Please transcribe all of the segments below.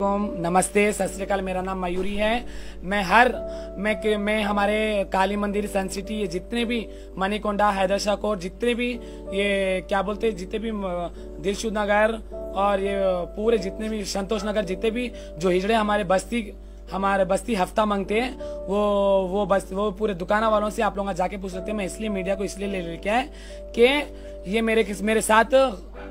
नमस्ते, सत श्रीकाल मेरा नाम मयूरी है। मैं हर, मैं मैं हमारे काली मंदिर सन सिटी ये जितने भी मणिकोंडा, हैदर शाह कोट जितने भी ये, क्या बोलते हैं, जितने भी दिलशुद नगर और ये पूरे जितने भी संतोष नगर, जितने भी जो हिजड़े हमारे बस्ती हमारे बस्ती हफ़्ता मांगते हैं, वो वो बस, वो पूरे दुकाना वालों से आप लोग जाके पूछ सकते हैं। मैं इसलिए मीडिया को इसलिए ले लेके आए कि ये मेरे मेरे साथ,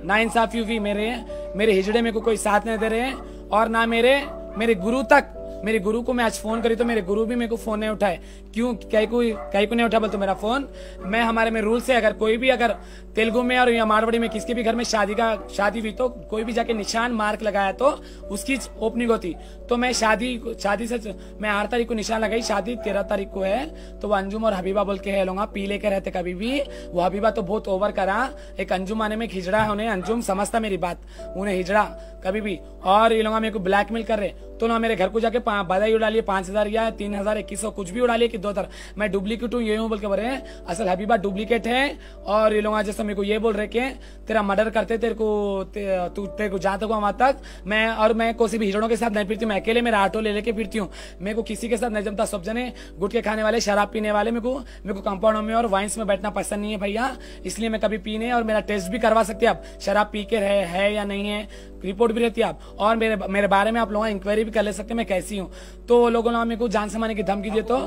नाइंसाफी हुई मेरे मेरे हिजड़े में को कोई साथ नहीं दे रहे हैं। और ना मेरे मेरे गुरु तक मेरे गुरु को मैं आज फ़ोन करी तो मेरे गुरु भी मेरे को फ़ोन नहीं उठाए। क्यों? कहीं को कहीं को नहीं उठा बोल तो मेरा फ़ोन। मैं हमारे में रूल से अगर कोई भी अगर तेलुगु में और या मारवाड़ी में किसके भी घर में शादी का शादी हुई तो कोई भी जाके निशान मार्क लगाया तो उसकी ओपनिंग होती। तो मैं शादी शादी से मैं आठ तारीख को निशान लगाई। शादी तेरह तारीख को है। तो वो अंजुम और हबीबा बोल के है लोग पी लेके रहते कभी भी। वो हबीबा तो बहुत ओवर करा। एक अंजुम आने में खिजड़ा है उन्हें। अंजुम समझता मेरी बात। उन्हें हिजड़ा कभी भी। और ये लोग मेरे को ब्लैकमेल कर रहे। तो ना मेरे घर को जाके बधाई उड़ा लिए पाँच हज़ार या तीन हज़ार इक्कीस सौ कुछ भी उड़ा लिए कि दो हज़ार मैं डुप्लीकेट हूँ ये हूँ बोल के बोल रहे हैं। असल हबीबा डुप्लीकेट है और ये लोग जैसे मेरे को ये बोल रहे के तेरा मर्डर करते तेरे को तू तेरे को जहाँ तक वहाँ तक मैं और मैं कोई भी हिजड़ों के साथ नहीं फिरती मैं अकेले मेरा ऑटो ले लेके फिरती हूँ। मेरे को किसी के साथ नहीं जमता सब जने गुटके खाने वाले शराब पीने वाले मेरे को मेरे को कंपाउंड में और वाइन्स में बैठना पसंद नहीं है भैया। इसलिए मैं कभी पीने और मेरा टेस्ट भी करवा सकते आप। शराब पी के है, है या नहीं है रिपोर्ट भी रहती है आप। और मेरे मेरे बारे में आप लोगों इंक्वायरी भी कर ले सकते हैं मैं कैसी हूँ। तो लोगों ने मेरे को जान से माने की धमकी दिए तो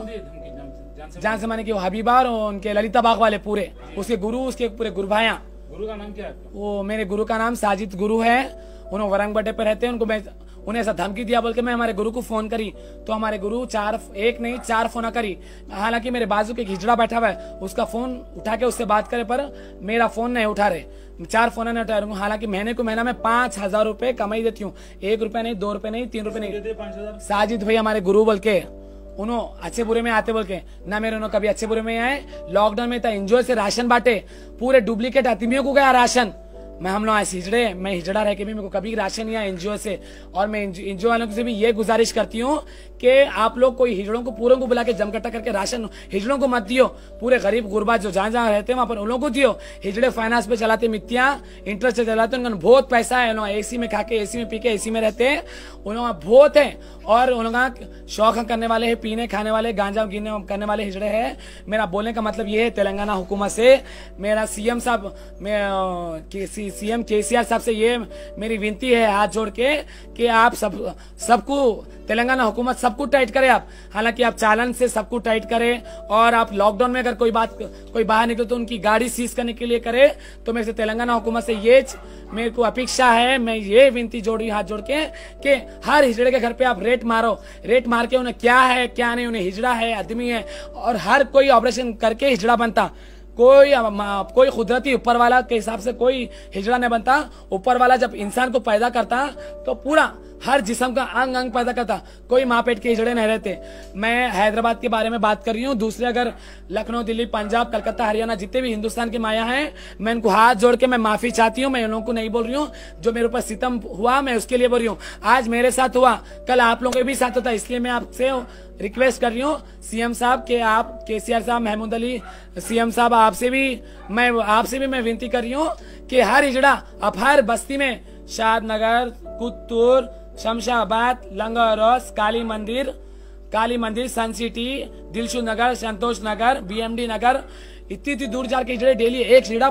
जान से माने की वो हबीबार और उनके ललिता बाग वाले पूरे उसके गुरु उसके पूरे गुरु भाया गुरु का नाम क्या है वो मेरे गुरु का नाम साजिद गुरु है। उन्होंने वरंग बटे पे रहते हैं उनको मैं उन्हें ऐसा धमकी दिया बोल के मैं हमारे गुरु को फ़ोन करी। तो हमारे गुरु चार एक नहीं चार फ़ोन करी। हालाँकि मेरे बाजू के हिजड़ा बैठा हुआ है उसका फ़ोन उठा के उससे बात करे पर मेरा फ़ोन नहीं उठा रहे। चार फ़ोन नहीं उठा रहा हालाँकि महीने को महीना में पाँच हज़ार रूपए कमाई देती हूँ। एक रुपया नहीं दो रुपए नहीं तीन रुपए नहीं। साजिद भाई हमारे गुरु बोल के उन्होंने अच्छे बुरे में आते बोल के ना मेरे उन्होंने कभी अच्छे बुरे में आए। लॉकडाउन में था एंजॉय से राशन बांटे पूरे डुप्लीकेट आदमियों को गया राशन। मैं हम लोग ऐसे हिजड़े मैं हिजड़ा रह के भी मेरे को कभी राशन नहीं आया एनजीओ से। और मैं एनजीओ वालों से भी ये गुजारिश करती हूँ कि आप लोग कोई हिजड़ों को पूरे को बुला के जमकट्टा करके राशन हिजड़ों को मत दियो। पूरे गरीब गुरबा जो जहाँ जहाँ रहते हैं, वहाँ पर उन लोगों को दियो। हिजड़े फाइनेंस पे चलाते मित्तिया इंटरेस्ट से चलाते उनका बहुत पैसा है लोग एसी में खा के एसी में पी के एसी में रहते हैं। उन लोग बहुत है और उन लोग शौक करने वाले है, पीने, खाने वाले, गांजा गिरने करने वाले हिजड़े है। मेरा बोलने का मतलब ये है, तेलंगाना हुकूमत से मेरा सीएम साहब सीएम केसीआर साहब से ये मेरी विनती है हाथ जोड़ के कि आप सब, सबको तेलंगाना हुकूमत सबको टाइट करे आप। हालाँकि आप चालन से सबको टाइट करें और आप लॉकडाउन में अगर कोई बात, कोई बाहर निकले तो उनकी गाड़ी सीज करने के लिए करे। तो मेरे से तेलंगाना हुकूमत से ये मेरे को अपेक्षा है, मैं ये विनती जोड़ी, हाथ जोड़ के कि हर हिजड़े के घर पे आप रेट मारो। रेट मार के उन्हें क्या है, क्या नहीं, उन्हें हिजड़ा है, आदमी है और हर कोई ऑपरेशन करके हिजड़ा बनता। कोई कोई कुदरती ऊपर वाला के हिसाब से कोई हिजड़ा नहीं बनता। ऊपर वाला जब इंसान को पैदा करता तो पूरा हर जिसम का अंग अंग पैदा करता। कोई माँ पेट के हिजड़े नहीं रहते। मैं हैदराबाद के बारे में बात कर रही हूँ। दूसरे अगर लखनऊ, दिल्ली, पंजाब, कलकत्ता, हरियाणा जितने भी हिंदुस्तान की माया हैं, मैं इनको हाथ जोड़ के मैं माफ़ी चाहती हूँ। मैं इन लोगों को नहीं बोल रही हूँ। जो मेरे ऊपर सितम हुआ, मैं उसके लिए बोल रही हूँ। आज मेरे साथ हुआ, कल आप लोगों के भी साथ होता, इसलिए मैं आपसे रिक्वेस्ट कर रही हूँ। सीएम साहब के आप केसीआर साहब, महमूद अली सीएम साहब, आपसे भी मैं, आपसे भी मैं विनती कर रही हूँ कि हर हिजड़ा अब हर बस्ती में शाद नगर कुत्तूर शमशाबाद, लंगरोस, काली मंदिर काली मंदिर, सन सिटी, दिलशु नगर, संतोष नगर, बीएमडी नगर इतनी इतनी दूर जाके हिजड़े डेली एक हिजड़ा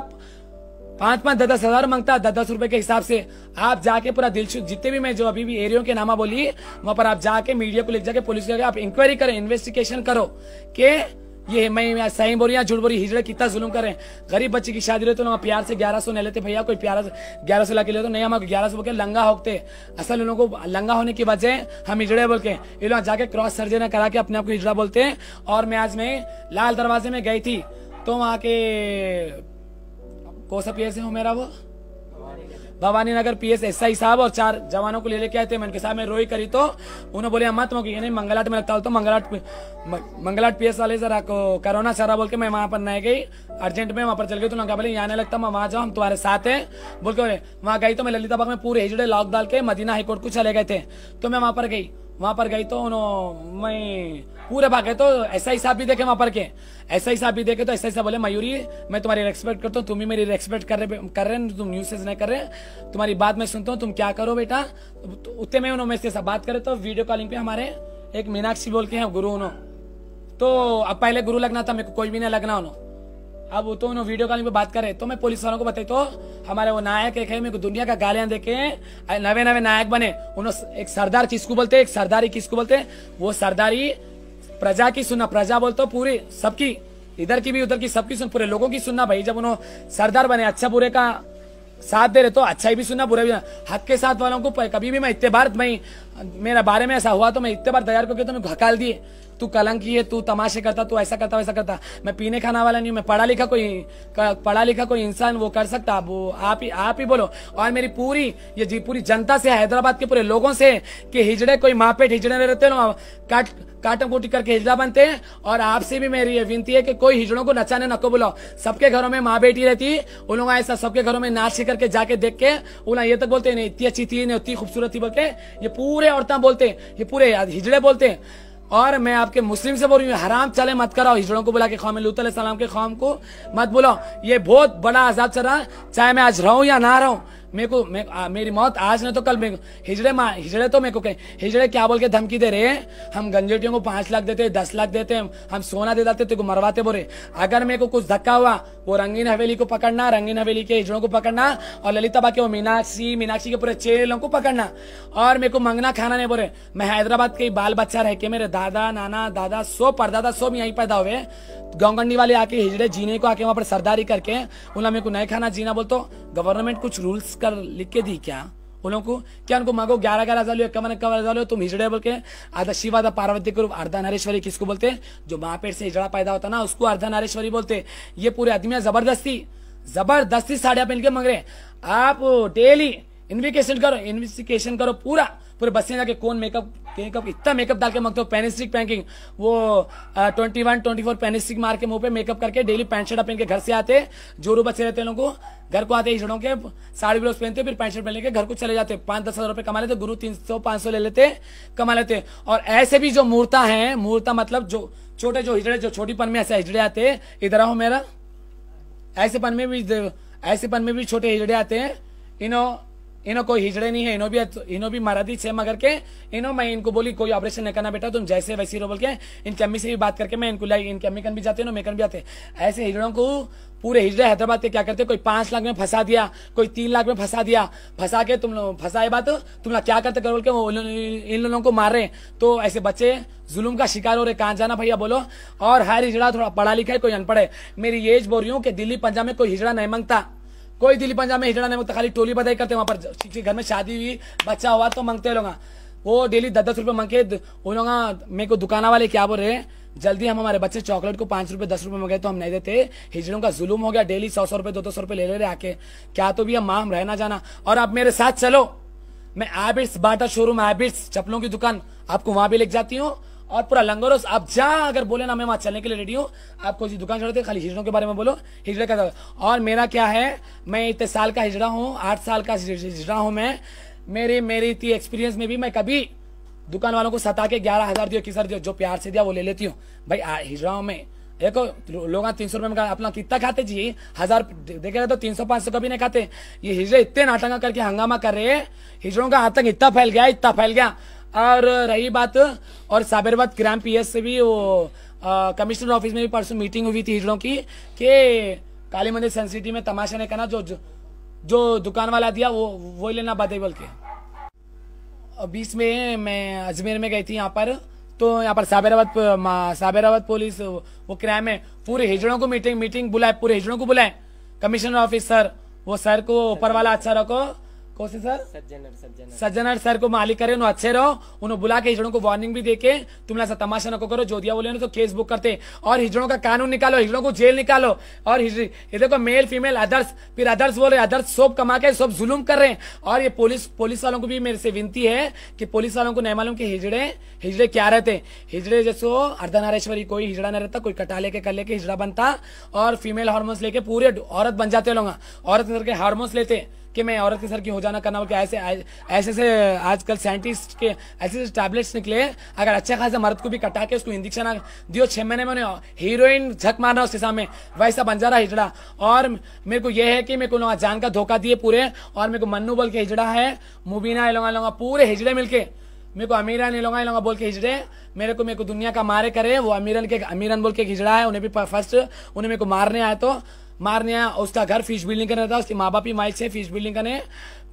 पाँच पाँच दस दस हज़ार माँगता दस दस रुपए के हिसाब से। आप जाके पूरा दिलशु, जितने भी मैं जो अभी भी एरियो के नामा बोली, वहाँ पर आप जाके मीडिया को लिख जाके पुलिस के आप इंक्वायरी करें इन्वेस्टिगेशन करो, के ये मैं सही बोल रही झूठ बोली हिजड़े कितना जुलूम करें गरीब बच्चे की शादी तो ना प्यार से ग्यारह सौ लेते भैया, कोई प्यार ग्यारह सौ ला के ले तो नहीं, हम ग्यारह सौ बोल के लंगा होते असल उन लोगों को लंगा होने की वजह हम हिजड़े बोल के ये लोग जाके क्रॉस सर्जरी करा के अपने आप को हिजड़ा बोलते हैं। और मैं आज में लाल दरवाजे में गई थी तो वहाँ के कौन सा पीएस हूँ मेरा वो। Bhawani Nagar P S S I साहब और चार जवानों को ले लेके आए थे। उनके साथ में रोई करी तो उन्होंने बोले, अम्मा तुम नहीं, मंगलाट में लगता हो। तो मंगलाट मंगलाट पी एस वाले जरा कोरोना सारा बोल के मैं वहाँ पर नहीं गई। अर्जेंट में वहाँ पर चल गई तो उन्होंने बोले यहाँ नहीं लगता, मैं वहाँ जाऊँ, हम तुम्हारे साथ हैं। बोल के वहाँ गई तो मैं ललिताबाग में पूरे हिजड़े लॉक डाल के मदीना हाईकोर्ट को चले गए थे। तो मैं वहाँ पर गई। वहाँ पर गई तो उन्होंने मैं पूरे भाग गए तो ऐसा हिसाब भी देखे वहाँ पर के। ऐसा हिसाब भी देखे तो ऐसा हिसाब बोले, मयूरी, मैं तुम्हारी रेस्पेक्ट करता हूँ, तुम भी मेरी रेस्पेक्ट कर रहे कर रहे तुम न्यूसेज नहीं कर रहे तुम्हारी बात मैं सुनता हूँ, तुम क्या करो बेटा? तो उतने में उन्होंने मेरे से बात करे तो वीडियो कॉलिंग पे हमारे एक मीनाक्षी बोल के हैं, गुरु उन्होंने तो अब पहले गुरु लगना था, मेरे को कोई भी नहीं लगना उन्होंने अब वो तो उन्होंने वीडियो कॉलिंग पे बात करे तो मैं पुलिस वालों को बताई तो हमारे वो नायक एक है, मेरे को दुनिया का गालियाँ देके नवे नवे नायक बने। उन्होंने एक सरदार किसको बोलते एक सरदारी किसको बोलते वो सरदारी प्रजा की सुनना, प्रजा बोलते पूरी, सबकी, इधर की भी, उधर की, सबकी सुन, पूरे लोगों की सुनना भाई। जब उन्होंने सरदार बने अच्छा बुरे का साथ दे रहे तो अच्छा भी सुनना, बुरा भी हक के साथ वालों को कभी भी मैं इतने बार मैं, मेरा बारे में ऐसा हुआ तो मैं इतने बार तैयार करके तो मैं घकाल दिए। तू कलंकी है तू तमाशे करता, तू ऐसा करता, वैसा करता। मैं पीने खाना वाला नहीं हूँ, मैं पढ़ा लिखा कोई पढ़ा लिखा कोई इंसान वो कर सकता। वो आप ही आप ही बोलो। और मेरी पूरी, ये जी, पूरी जनता से, हैदराबाद के पूरे लोगों से, कि हिजड़े कोई माँ पेट हिजड़े रहते ना, काट, काटम कोटी करके हिजड़ा बनते हैं। और आपसे भी मेरी ये विनती है कि कोई हिजड़ों को नचाने नको बुलाओ। सबके घरों में माँ बेटी रहती उन लोग ऐसा सबके घरों में नाच करके जाके देख के उन्हें ये तक बोलते हैं इतनी अच्छी थी, इतनी खूबसूरत थी बोल के ये पूरे औरतें बोलते ये पूरे हिजड़े बोलते हैं। और मैं आपके मुस्लिम से बोल रही हूँ, हराम चले मत कराओ हिजड़ों को बुला के कौम लूत सलाम के खाम को मत बुलाओ। ये बहुत बड़ा आज़ाद चल रहा है। चाहे मैं आज रहूँ या ना रहूँ मेरे को मे, आ, मेरी मौत आज नहीं तो कल मेरे हिजड़े माँ हिजड़े तो मेरे को कहे हिजड़े क्या बोल के धमकी दे रहे हैं? हम गंजेटियों को पाँच लाख देते हैं दस लाख देते हैं हम सोना दे देते तो मरवाते बोले अगर मेरे को कुछ धक्का हुआ वो रंगीन हवेली को पकड़ना रंगीन हवेली के हिजड़ों को पकड़ना और ललिता बा के वो मीनाक्षी मीनाक्षी के पूरे चेलों को पकड़ना और मेरे को मंगना खाना नहीं बोले मैं हैदराबाद के बाल बच्चा रह के मेरे दादा नाना दादा सो परदादा सब यहीं पैदा हुए गौगंडी वाले आके हिजड़े जीने को आके वहाँ पर सरदारी करके उन्होंने मेरे को नए खाना जीना बोलते। गवर्नमेंट कुछ रूल्स कर लिख के दी क्या? उन लोगों को क्या उनको मांगो? ग्यारह ग्यारह हज़ार कमन इक्यावन हज़ार लो, तुम हिजड़े बोल के आधा शिव आधा पार्वती के रूप अर्धा नारेश्वरी किसको बोलते? जो महापेट से हिजड़ा पैदा होता ना, उसको अर्धा नारेश्वरी बोलते। ये पूरे आदमी ज़बरदस्ती ज़बरदस्ती साड़ियाँ पहन के मांग रहे आप डेली इन्विकेशन करो, इन्वेस्टिगेशन करो पूरा। पूरे बस जाके कौन मेकअप मेकअप इतना मेकअप डाल के मांगते हो पेनिस्टिक पैकिंग वो ट्वेंटी वन ट्वेंटी फोर पेनिस्टिक मार के मुँह पे मेकअप करके डेली पैंट शर्ट पहन के घर से आते जोरू बच्चे रहते हैं लोगों घर को आते ही हिजड़ों के साड़ी ब्लाउज पहनते फिर पैंट शर्ट पहन के घर को चले जाते, पाँच दस हज़ार रुपए कमा लेते, गुरु तीन सौ, पाँच सौ ले लेते, कमा लेते। और ऐसे भी जो मूर्ता है, मूर्ता मतलब जो छोटे, जो हिजड़े, जो छोटी पन में ऐसे हिजड़े आते इधर आओ मेरा, ऐसे पन में भी, ऐसे पन में भी छोटे हिजड़े आते हैं इनो इनो कोई हिजड़े नहीं है इनो भी इनो भी मरादी छे मगर के इनो मैं इनको बोली कोई ऑपरेशन नहीं करना बेटा तुम जैसे वैसे रो बोल के इनकी अम्मी से भी बात करके मैं इनको लाई इनकी अम्मी कन भी जाते मेकन भी आते ऐसे हिजड़ों को पूरे हिजड़े हैदराबाद के क्या करते कोई पाँच लाख में फंसा दिया कोई तीन लाख में फंसा दिया फंसा के तुम फंसाए बात तुम लोग क्या करते करो के इन लोगों को मार रहे तो ऐसे बच्चे जुलूम का शिकार हो रहे कहाँ जाना भैया बोलो और हर हिजड़ा थोड़ा पढ़ा लिखा है कोई अनपढ़ है मेरी एज बोल रही हूँ कि दिल्ली पंजाब में कोई हिजड़ा नहीं माँगता कोई दिल्ली, पंजाब में हिजड़ा नहीं माँगता खाली टोली बधाई करते वहाँ पर घर में शादी हुई, बच्चा हुआ तो मांगते लोग। वो डेली दस दस रुपए मांग के वो लोग, मेरे को दुकाना वाले क्या बोल रहे हैं? जल्दी हम हमारे बच्चे चॉकलेट को पाँच रुपए, दस रुपए मंगे तो हम नहीं देते। हिजड़ों का जुलूम हो गया, डेली सौ सौ रुपए, दो दो सौ रुपए ले ले रहे आके। क्या तो भी हम माँ हम रहना जाना। और आप मेरे साथ चलो। मैं एबिट्स बाटा शोरूम एबिट्स चप्पलों की दुकान, आपको वहाँ भी लेके जाती हूँ। और पूरा लंगरोस, आप जा अगर बोले ना, मैं वहाँ चलने के लिए रेडी हूँ। आपको दुकान चढ़ते खाली हिजड़ों के बारे में बोलो। हिजड़े का और मेरा क्या है, मैं इतने साल का हिजड़ा हूँ, आठ साल का हिजड़ा हूँ मैं। मेरी मेरी इतनी एक्सपीरियंस में भी मैं कभी दुकान वालों को सता के ग्यारह हज़ार दियो किसर दियो, जो प्यार से दिया वो ले लेती हूँ। भाई हिजड़ाओं में। देखो, लोग तीन सौ रुपए में अपना कितना खाते जी? हज़ार देखे तो तीन सौ, पाँच सौ कभी नहीं खाते। ये हिजड़े इतने नाटंगा करके हंगामा कर रहे हैं। हिजड़ों का आतंक इतना फैल गया, इतना फैल गया। और रही बात, और साबरबाद ग्राम पीएस से भी वो कमिश्नर ऑफ़िस में भी परसों मीटिंग हुई थी हिजड़ों की, कि काली मंदिर सन सिटी में तमाशा नहीं करना जो जो दुकान वाला दिया, वो वो लेना बातें बोल के। बीच में मैं अजमेर में गई थी यहाँ पर तो यहाँ पर साबेराबाद साबेराबाद पुलिस, वो क्राइम है पूरे हिजड़ों को मीटिंग मीटिंग बुलाए, पूरे हिजड़ों को बुलाए। कमिश्नर ऑफ़िस सर, वो सर को, ऊपर वाला अच्छा रखो कौन से सर? सज्जनर सज्जनर सर को मालिक करे अच्छे रहो। उन्हें बुला के हिजड़ों को वार्निंग भी देके तुम ऐसा तमाशा नको करो जो दिया बोले तो केस बुक करते। और हिजड़ों का कानून निकालो हिजड़ों को जेल निकालो। और ये देखो मेल फीमेल अदर्स फिर अदर्स बोले अदर्स सब कमा के सब जुलूम कर रहे हैं। और ये पुलिस पुलिस वालों को भी मेरे से विनती है कि पुलिस वालों को नहीं मालूम की हिजड़े हिजड़े क्या रहते हिजड़े जैसो अर्धनारेश्वरी कोई हिजड़ा नहीं रहता कोई कटा लेके कर लेके हिजड़ा बनता। और फीमेल हार्मोन्स लेके पूरे औरत बन जाते लोग। औरत करके हार्मोन्स लेते कि मैं औरत के सर की हो जाना करना बोल के ऐसे ऐसे से आजकल साइंटिस्ट के, ऐसे ऐसे टैबलेट्स निकले, अगर अच्छे खासा मर्द को भी कटा के उसको इंजेक्शन दियो, छह महीने में हीरोइन झक मारना उसके सामने, वैसा बन जा रहा हिजड़ा। और मेरे को यह है कि मेरे को लोग जान का धोखा दिए पूरे, और मेरे को मन्नू बोल के हिजड़ा है, मुबीना लोगा लोगा पूरे हिजड़े मिलके। मेरे को अमीरन ये लोगा लोगा बोल के हिजड़े, मेरे को मेरे को दुनिया का मारे करे, वो अमीरन के, अमीरन बोल के हिजड़ा है, उन्हें भी फ़र्स्ट उन्हें मेरे को मारने आए तो मारने आया उसका घर फ़िश बिल्डिंग करने था, उसके माँ बाप ही माइल से फ़िश बिल्डिंग करने।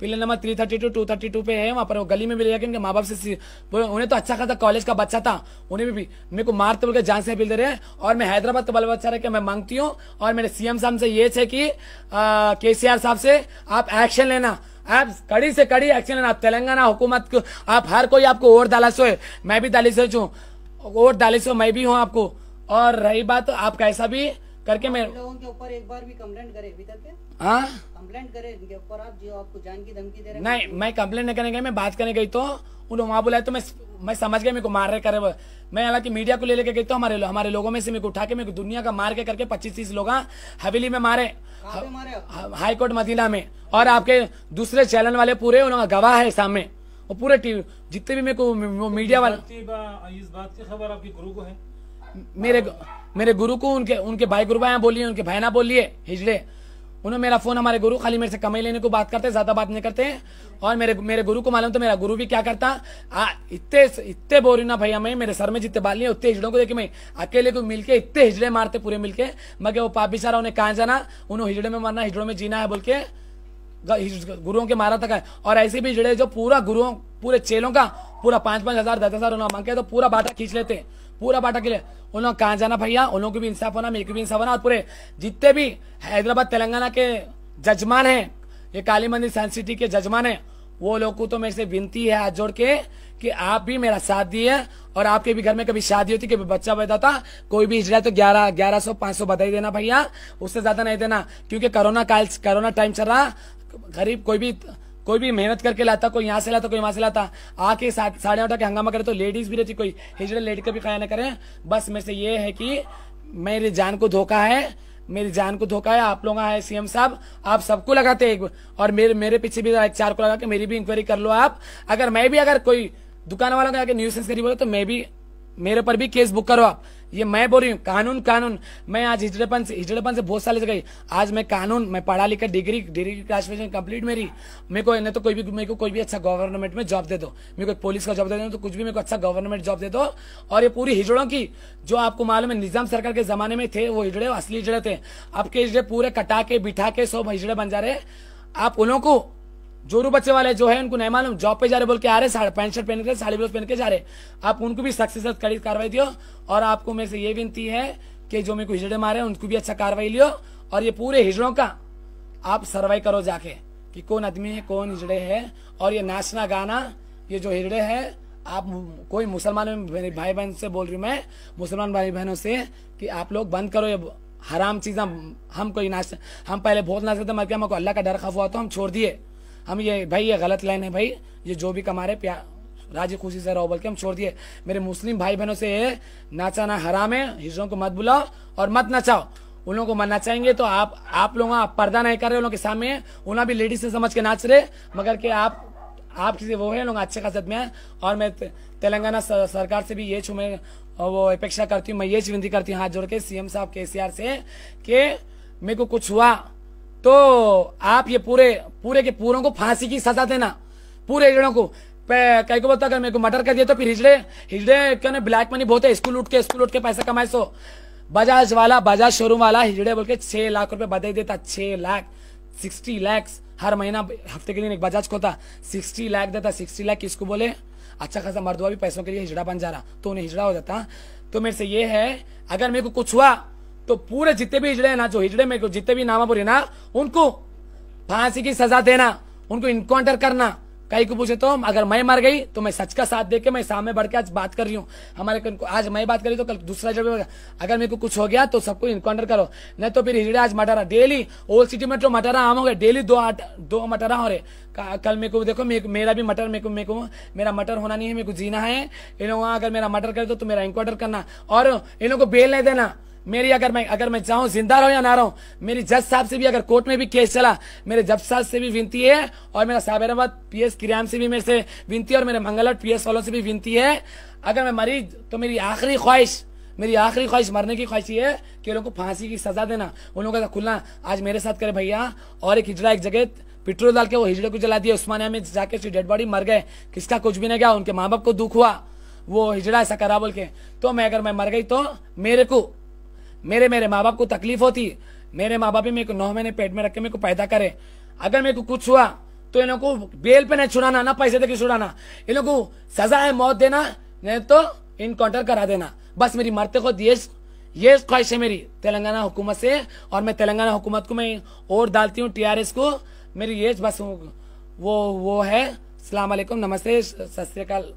Pillar number three thirty two two thirty two पे है, वहाँ पर वो गली में मिल जाएगा उनके माँ बाप से उन्हें तो अच्छा खासा कॉलेज का बच्चा था, उन्हें भी मेरे को मारते बोल के जान से दे रहे और मैं हैदराबाद का बल बच्चा रह मैं मांगती हूँ, और मेरे सीएम साहब से ये है कि केसीआर साहब से आप एक्शन लेना, आप कड़ी से कड़ी एक्शन लेना तेलंगाना हुकूमत को आप हर कोई आपको डाला सो है मैं भी से हूँ वोट डाली सो मैं भी हूँ आपको, और रही बात, आप कैसा भी करके मैं लोगों के ऊपर एक बार भी कंप्लेंट करे अभी तक हाँ? कंप्लेंट करे इनके ऊपर आप जो आपको जान की धमकी दे रहे नहीं मैं कंप्लेंट नहीं करने गई मैं बात करने गई तो उन्होंने वहाँ बुलाया तो मैं मैं समझ गया मेरे को मार रहे करे मैं हालाँकि मीडिया को ले लेके गई तो हमारे लो, हमारे लोगों में से मेरे को उठा के मेरे को दुनिया का मार के करके पच्चीस तीस लोग हवेली में मारे। हाई कोर्ट मदीना में। और आपके दूसरे चैनल वाले पूरे उन्होंने गवाह है सामने। वो पूरे टीवी जितने भी मेरे को मीडिया वाले इस बात की खबर आपके गुरु को है। मेरे मेरे गुरु को उनके उनके भाई गुरु भाई बोलिए उनके भाई ना बोलिए हिजड़े उन्होंने मेरा फ़ोन हमारे गुरु खाली मेरे से कमाई लेने को बात करते हैं ज़्यादा बात नहीं करते। हैं और मेरे मेरे गुरु को मालूम तो मेरा गुरु भी क्या करता? आ, इतने इतने बोरी ना भैया मैं मेरे सर में जितने बाल उतने हिजड़ों को देखे मैं अकेले को मिलके इतने हिजड़े मारते पूरे मिलके। मगर वो पापी सारा उन्हें कहा जाना? उन्होंने हिजड़े में मारना हिजड़ों में जीना है बोल के। गुरुओं के मारा तक है और ऐसे भी हिजड़े जो पूरा गुरुओं पूरे चेलों का पूरा पाँच पाँच हज़ार दस हज़ार उन्होंने मांगे तो पूरा बाटा खींच लेते। पूरा बाटा के लिए। उन लोग कहाँ जाना भैया? उन लोगों को भी इंसाफ होना, मेरे को भी इंसाफ होना। और पूरे जितने भी हैदराबाद, तेलंगाना के जजमान है, ये काली मंदिर साइंस सिटी के जजमान है, वो लोग को तो मेरे से विनती है हाथ जोड़ के कि आप भी मेरा साथ दिए और आपके भी घर में कभी शादी होती, कभी बच्चा पैदा था कोई भी हिजरा तो ग्यारह ग्यारह सौ, पाँच सौ बधाई देना भैया, उससे ज़्यादा नहीं देना, क्योंकि कोरोना काल, कोरोना टाइम चल रहा, गरीब कोई भी कोई भी मेहनत करके लाता, कोई यहाँ से लाता, कोई वहाँ से लाता, आके साढ़े आठ के हंगामा करे तो लेडीज़ भी रहती, कोई हिजड़े लेडी का भी खाया ना करे। बस मेरे से ये है कि मेरी जान को धोखा है, मेरी जान को धोखा है, आप लोग आए सीएम साहब, आप सबको लगाते एक, और मेरे मेरे पीछे भी एक चार को लगा के मेरी भी इंक्वायरी कर लो आप। अगर मैं भी अगर कोई दुकान वाला का न्यूज़ करी बोले तो मैं भी, मेरे पर भी केस बुक करो आप। ये मैं बोल रही हूँ, कानून कानून। मैं आज हिजड़ेपन से हिजड़ेपन से बहुत साल से गई। आज मैं कानून, मैं पढ़ा लिखा डिग्री डिग्री ग्रेजुएशन कंप्लीट मेरी। मेरे को नहीं तो कोई भी मेरे को कोई भी अच्छा गवर्नमेंट में जॉब दे दो। मेरे को पुलिस का जॉब दे दो तो कुछ भी मेरे को अच्छा गवर्नमेंट जॉब दे दो। और ये पूरी हिजड़ों की, जो आपको मालूम है, निज़ाम सरकार के जमाने में थे, वो हिजड़े, असली हिजड़े थे। आपके हिजड़े पूरे कटा के, बिठा के सब हिजड़े बन जा रहे आप उन्हों को जोरू बच्चे वाले जो है, उनको नहीं मालूम। जॉब पे जा रहे बोल के आ रहे पैंट शर्ट पहन के, साड़ी ब्लाउज पहन के जा रहे। आप उनको भी सख्त से कड़ी कार्रवाई दियो और आपको मेरे से ये विनती है कि जो मेरे को हिजड़े मारे, उनको भी अच्छा कार्रवाई लियो और ये पूरे हिजड़ों का आप सर्वाई करो जाके कि कौन आदमी है, कौन हिजड़े है और ये नाचना, गाना, ये जो हिजड़े है, आप कोई मुसलमान भाई बहन से बोल रही हूँ मैं, मुसलमान भाई बहनों से कि आप लोग बंद करो ये हराम चीज़, हम कोई नाच, हम पहले बहुत नाचते थे मर के हमको अल्लाह का डर खफ हुआ तो हम छोड़ दिए। हम ये, भाई, ये गलत लाइन है, भाई। ये जो भी कमा रहे प्यार राज़ी खुशी से रहो, बल्कि हम छोड़ दिए। मेरे मुस्लिम भाई बहनों से नाचाना हराम है। हिजड़ों को मत बुलाओ और मत नचाओ। उन लोगों को मन नचाएँगे तो आप आप लोग पर्दा नहीं कर रहे उन लोगों के सामने। उन्हें भी लेडीज़ से समझ के नाच रहे, मगर के आप आप किसी वो है लोग अच्छे खास में है। और मैं तेलंगाना सरकार से भी ये छू मैं वो अपेक्षा करती हूँ, मैं ये विनती करती हूँ हाथ जोड़ के, सीएम साहब के से, कि मेरे को कुछ हुआ। तो आप ये पूरे पूरे के पूरों को फांसी की सजा देना। पूरे हिजड़ों को। कई को बोलता, अगर मेरे को मर्डर कर दिया तो फिर हिजड़े हिजड़े क्या ब्लैक मनी बहुत है, स्कूल उठ के, स्कूल उठ के पैसा कमाए सो। बजाज वाला, बजाज शोरूम वाला हिजड़े बोल के छह लाख रुपए बधाई देता, छह लाख सिक्सटी लैक्स हर महीना हफ़्ते के दिन एक बजाज था सिक्सटी लाख देता सिक्सटी लाख किसको बोले? अच्छा खासा मर्दवा भी पैसों के लिए हिजड़ा बन जा रहा तो उन्हें हिजड़ा हो जाता। तो मेरे से ये है, अगर मेरे को कुछ हुआ तो पूरे जितने भी हिजड़े ना, जो हिजड़े में जितने भी नामा बोले ना, उनको फांसी की सजा देना, उनको इनकाउंटर करना। कहीं को पूछे तो अगर मैं मर गई तो मैं सच का साथ देके मैं सामने बढ़ के आज बात कर रही हूँ। हमारे आज मैं बात करी तो कल दूसरा जब अगर मेरे को कुछ हो गया तो सबको इनकाउंटर करो। नहीं तो फिर हिजड़े आज मटारा, डेली ओल्ड सिटी में तो मटारा आम हो गए, डेली दो दो मटारा हो रहे। कल मेरे को, देखो, मेरा भी मटर, मेरे को, मेरे मटर होना नहीं है, मेरे को जीना है। इन लोगों अगर मेरा मटर कर दो तो मेरा इनकाउंटर करना। और इन लोगों को बेल नहीं देना। मेरी अगर मैं अगर मैं चाहूँ ज़िंदा रहूँ या ना रहूँ, मेरी जज साहब से भी अगर कोर्ट में भी केस चला, मेरे जज साहब से भी विनती है और मेरा साबेराबाद पीएस किराम से भी मेरे से विनती है और मेरे मंगलट पीएस वालों से भी विनती है। अगर मैं मरी तो मेरी आखिरी ख्वाहिश, मेरी आखिरी ख्वाहिश, मरने की ख्वाहिश है कि लोगों को फांसी की सजा देना, उन लोगों का खुलना आज मेरे साथ करे भैया। और एक हिजड़ा एक जगह, पेट्रोल डाल के वो हिजड़े को जला दिया, उस्मानिया में जाके उसकी डेड बॉडी मर गए। किसका कुछ भी नहीं गया, उनके माँ बाप को दुख हुआ, वो हिजड़ा ऐसा करा बोल के। तो मैं अगर मैं मर गई तो मेरे को मेरे मेरे माँ बाप को तकलीफ़ होती, मेरे माँ बाप भी मेरे को नौ महीने पेट में रख के मेरे को पैदा करे। अगर मेरे को कुछ हुआ तो इन को बेल पे नहीं छुड़ाना, ना पैसे देके छुड़ाना। इन को सजा है, मौत देना, नहीं तो इनकाउंटर करा देना। बस मेरी मरते को ये ये ख्वाहिश है मेरी तेलंगाना हुकूमत से, और मैं तेलंगाना हुकूमत को मैं और डालती हूँ, टीआरएस को। मेरी ये बस वो वो है, सलाम अलैकुम, नमस्ते सत श्री अकाल।